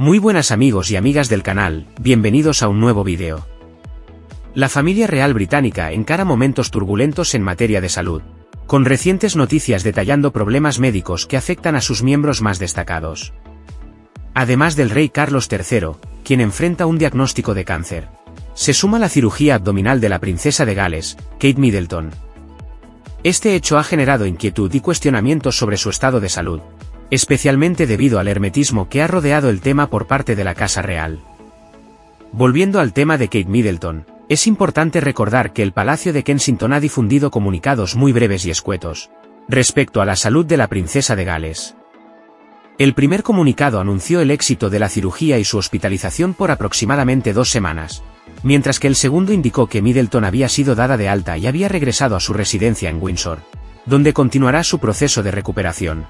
Muy buenas amigos y amigas del canal, bienvenidos a un nuevo vídeo. La familia real británica encara momentos turbulentos en materia de salud, con recientes noticias detallando problemas médicos que afectan a sus miembros más destacados. Además del rey Carlos III, quien enfrenta un diagnóstico de cáncer. Se suma la cirugía abdominal de la princesa de Gales, Kate Middleton. Este hecho ha generado inquietud y cuestionamientos sobre su estado de salud, especialmente debido al hermetismo que ha rodeado el tema por parte de la Casa Real. Volviendo al tema de Kate Middleton, es importante recordar que el Palacio de Kensington ha difundido comunicados muy breves y escuetos, respecto a la salud de la princesa de Gales. El primer comunicado anunció el éxito de la cirugía y su hospitalización por aproximadamente dos semanas, mientras que el segundo indicó que Middleton había sido dada de alta y había regresado a su residencia en Windsor, donde continuará su proceso de recuperación.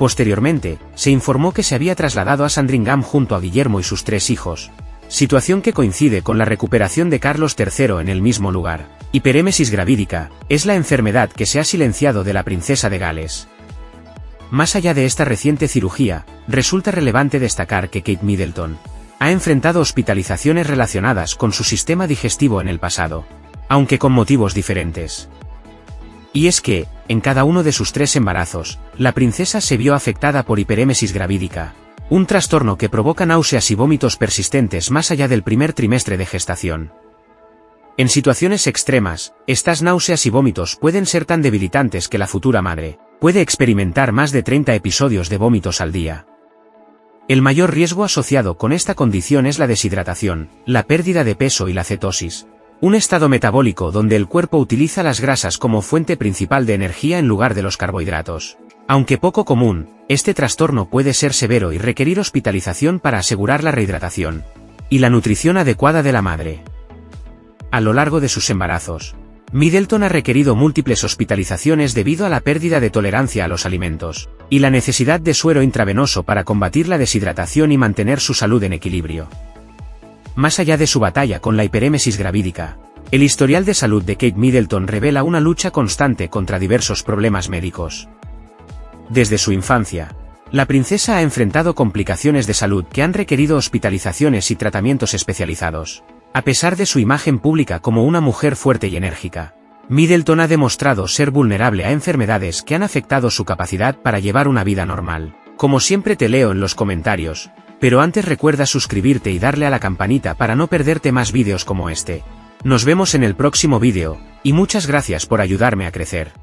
Posteriormente, se informó que se había trasladado a Sandringham junto a Guillermo y sus tres hijos, situación que coincide con la recuperación de Carlos III en el mismo lugar. Hiperémesis gravídica, es la enfermedad que se ha silenciado de la princesa de Gales. Más allá de esta reciente cirugía, resulta relevante destacar que Kate Middleton ha enfrentado hospitalizaciones relacionadas con su sistema digestivo en el pasado, aunque con motivos diferentes. Y es que, en cada uno de sus tres embarazos, la princesa se vio afectada por hiperémesis gravídica, un trastorno que provoca náuseas y vómitos persistentes más allá del primer trimestre de gestación. En situaciones extremas, estas náuseas y vómitos pueden ser tan debilitantes que la futura madre puede experimentar más de 30 episodios de vómitos al día. El mayor riesgo asociado con esta condición es la deshidratación, la pérdida de peso y la cetosis, un estado metabólico donde el cuerpo utiliza las grasas como fuente principal de energía en lugar de los carbohidratos. Aunque poco común, este trastorno puede ser severo y requerir hospitalización para asegurar la rehidratación y la nutrición adecuada de la madre. A lo largo de sus embarazos, Middleton ha requerido múltiples hospitalizaciones debido a la pérdida de tolerancia a los alimentos y la necesidad de suero intravenoso para combatir la deshidratación y mantener su salud en equilibrio. Más allá de su batalla con la hiperémesis gravídica, el historial de salud de Kate Middleton revela una lucha constante contra diversos problemas médicos. Desde su infancia, la princesa ha enfrentado complicaciones de salud que han requerido hospitalizaciones y tratamientos especializados. A pesar de su imagen pública como una mujer fuerte y enérgica, Middleton ha demostrado ser vulnerable a enfermedades que han afectado su capacidad para llevar una vida normal. Como siempre te leo en los comentarios, pero antes recuerda suscribirte y darle a la campanita para no perderte más vídeos como este. Nos vemos en el próximo vídeo, y muchas gracias por ayudarme a crecer.